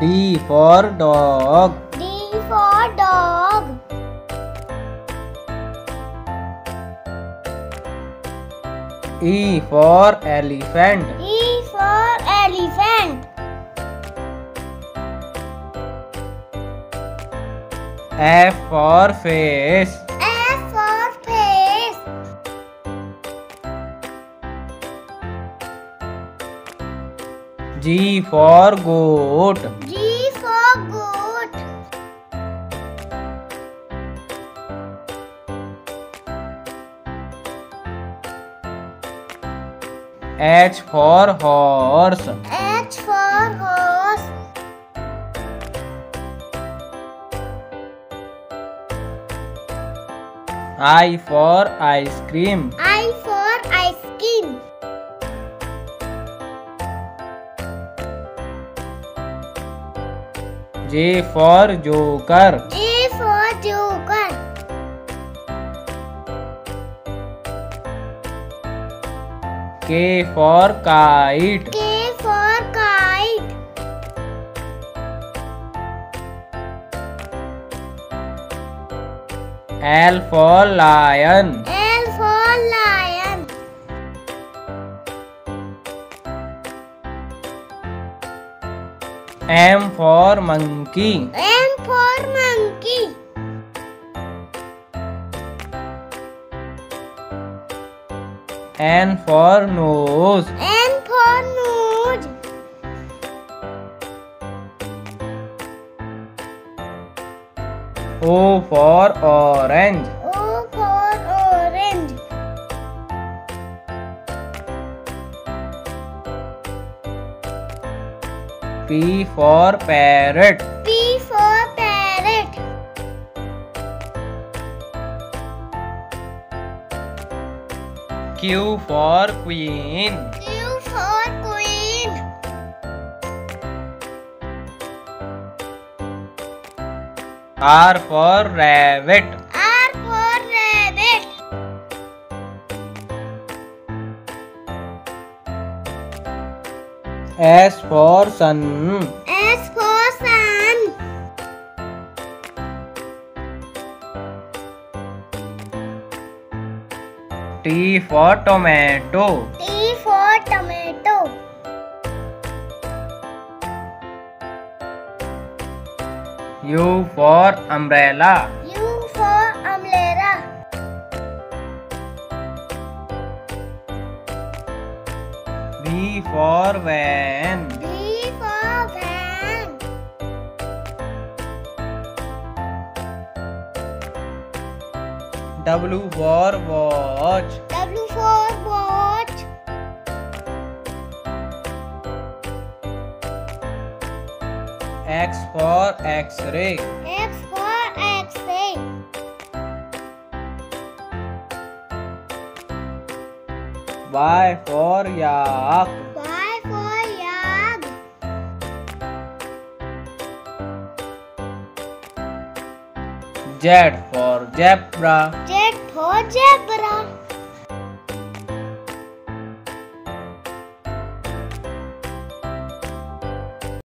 D for dog. D for dog. E for elephant. E for elephant. F for face. G for goat. G for goat. H for horse. H for horse. I for ice cream. I for ice cream. J for joker. J for joker. K for kite. K for kite. L for lion. L M for monkey. M for monkey. N for nose. N for nose. O for orange. P for parrot. P for parrot. Q for queen. Q for queen. R for rabbit. S for sun. S for sun. T for tomato. T for tomato. U for umbrella. V for van. V for van. W for watch. W for watch. X for x-ray. X Y for yak. Bye for yak. Z for zebra. Z for zebra.